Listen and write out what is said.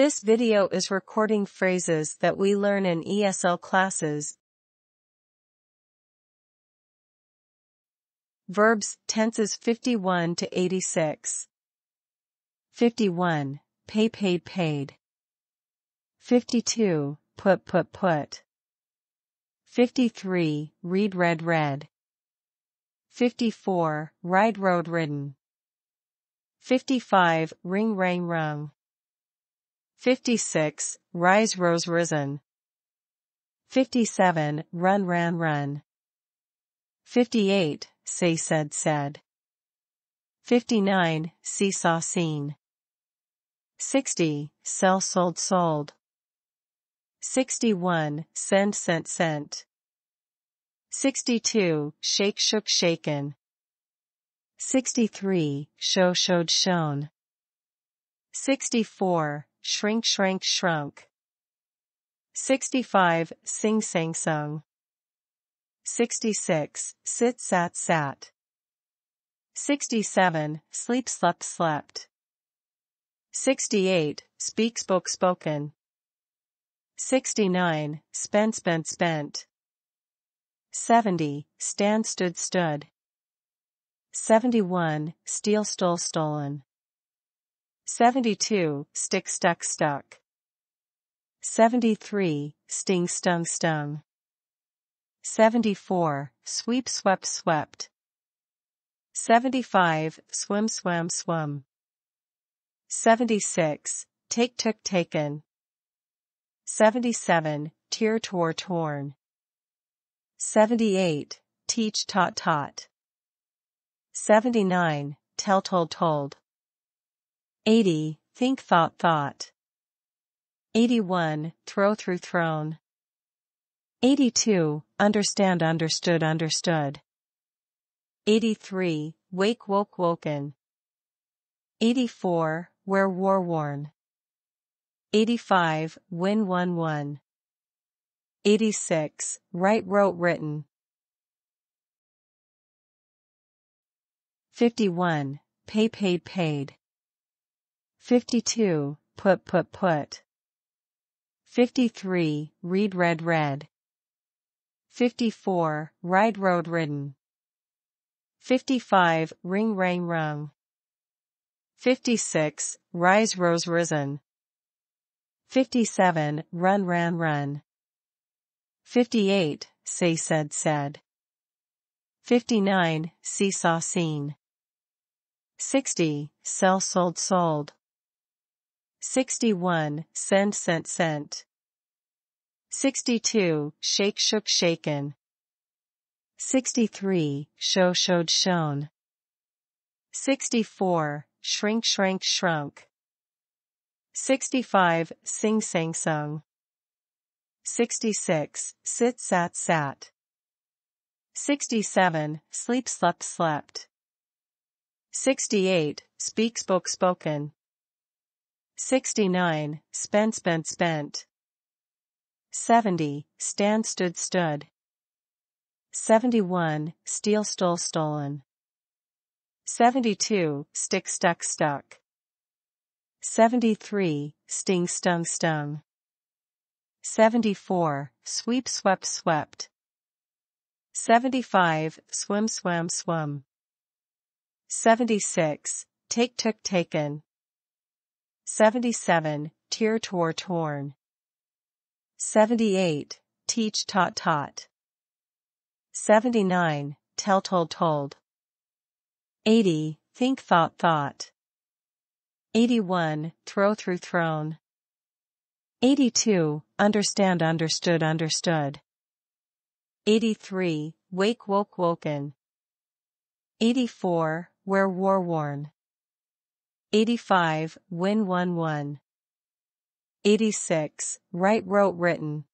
This video is recording phrases that we learn in ESL classes. Verbs, tenses 51 to 86. 51. Pay paid paid. 52. Put put put. 53. Read read read. 54. Ride rode ridden. 55. Ring rang rung. 56. Rise rose risen. 57. Run ran run. 58. Say said said. 59. Seesaw seen. 60. Sell sold sold. 61. Send sent sent. 62. Shake shook shaken. 63. Show showed shown. 64. Shrink shrank shrunk. 65. Sing sang sung. 66. Sit sat sat. 67. Sleep slept slept. 68. Speak spoke spoken. 69. Spent spent spent. 70. Stand stood stood. 71. Steal stole stolen. 72. Stick stuck stuck. 73. Sting stung stung. 74. Sweep swept swept. 75. Swim swam swum. 76. Take took taken. 77. Tear tore torn. 78. Teach taught taught. 79. Tell told told. 80. Think thought thought. 81. Throw threw thrown. 82. Understand understood understood. 83. Wake woke woken. 84. Wear wore worn. 85. Win won won. 86. Write wrote written. 51. Pay paid paid. 52. Put put put. 53. Read read read. 54. Ride rode ridden. 55. Ring rang rung. 56. Rise rose risen. 57. Run ran run. 58. Say said said. 59. Seesaw seen. 60. Sell sold sold. 61. Send sent sent. 62. Shake shook shaken. 63. Show showed shown. 64. Shrink shrank shrunk. 65. Sing sang sung. 66. Sit sat sat. 67. Sleep slept slept. 68. Speak spoke spoken. 69. Spent spent spent. 70. Stand stood stood. 71. Steal stole stolen. 72. Stick stuck stuck. 73. Sting stung stung. 74. Sweep swept swept. 75. Swim swam swum. 76. Take took taken. 77. Tear tore torn. 78. Teach taught taught. 79. Tell told told. 80. Think thought thought. 81. Throw threw thrown. 82. Understand understood understood. 83. Wake woke woken. 84. Wear wore worn. 85. Win won won. 86. Write wrote written.